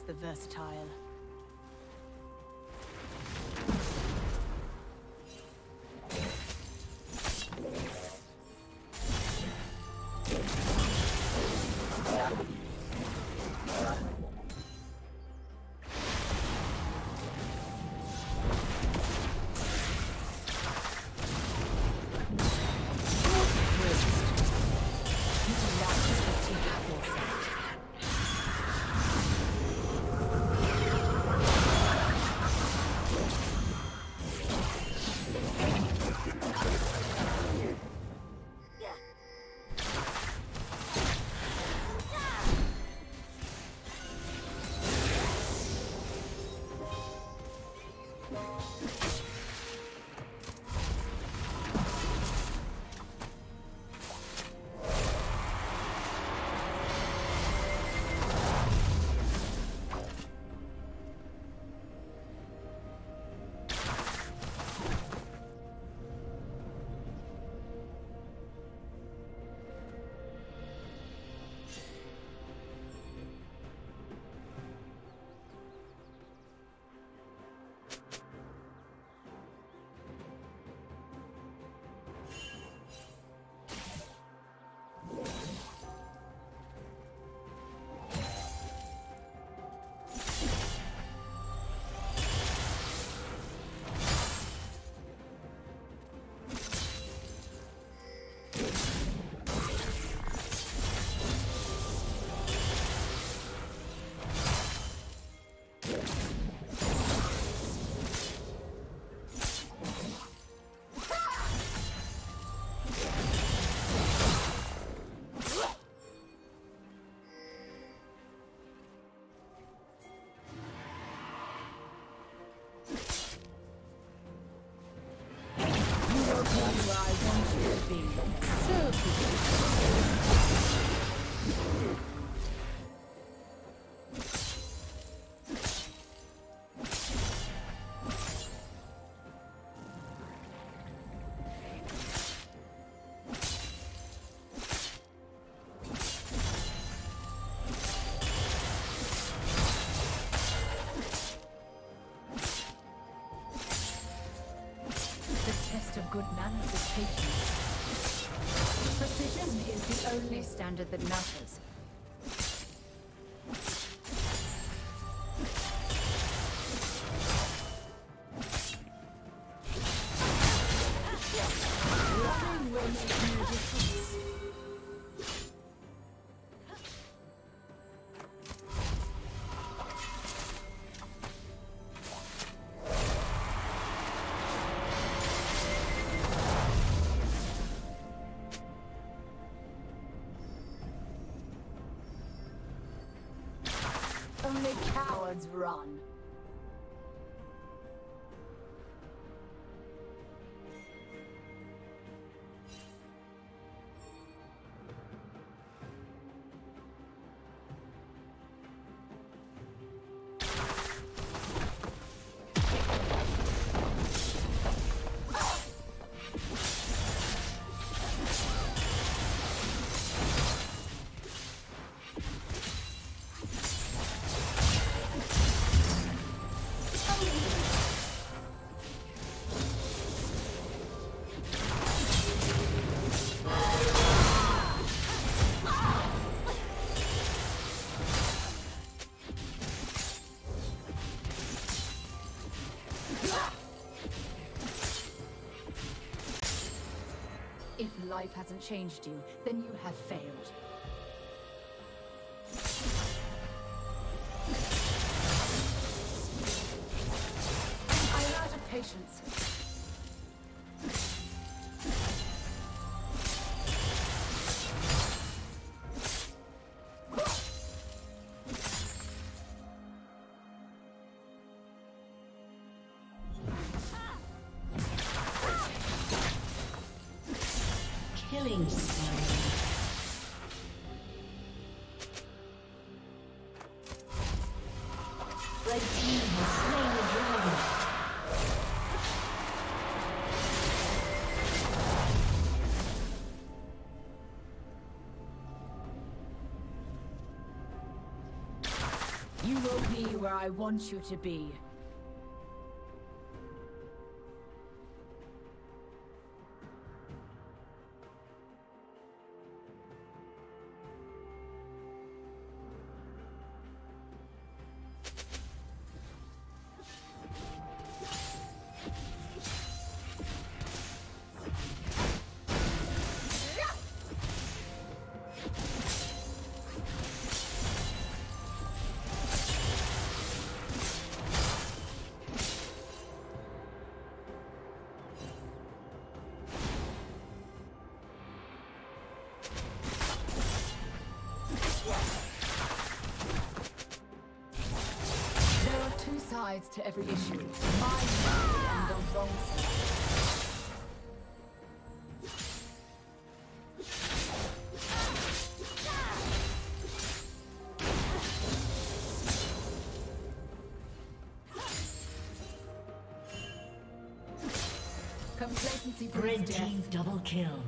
the versatile. Standard that matters. Run. Hasn't changed you, then you have failed. I'm out of patience. I want you to be. Sides to every issue. Side and the wrong side. Red team double kill.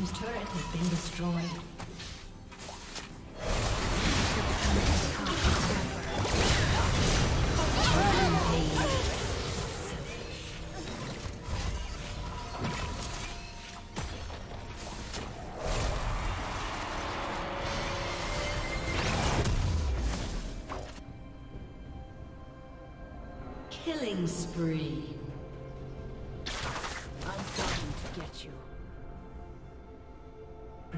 Team's turret has been destroyed. Killing spree.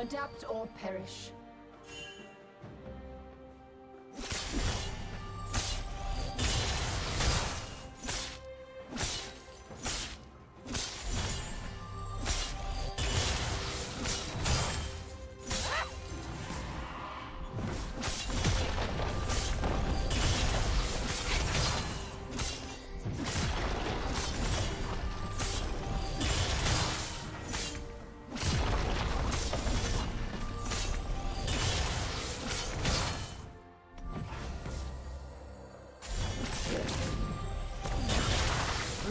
Adapt or perish.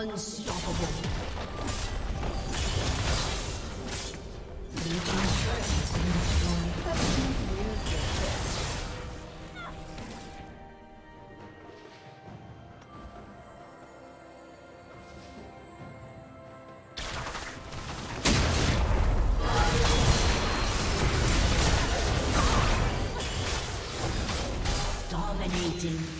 Unstoppable. Dominating.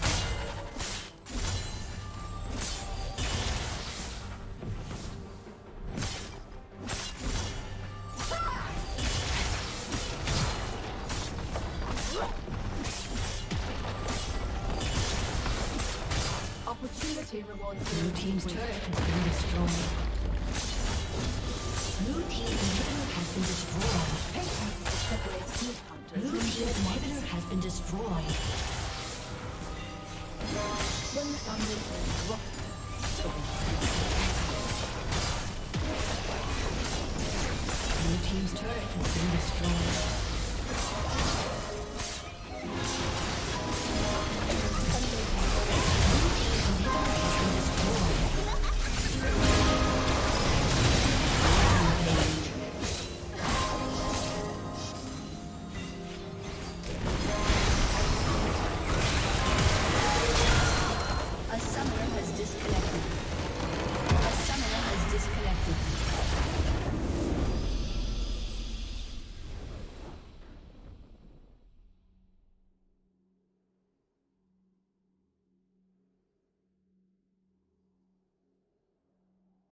Blue team's turret has been destroyed. Blue team's inhibitor has been destroyed. Blue team's inhibitor has been destroyed. When returns, Blue team's turret has been destroyed.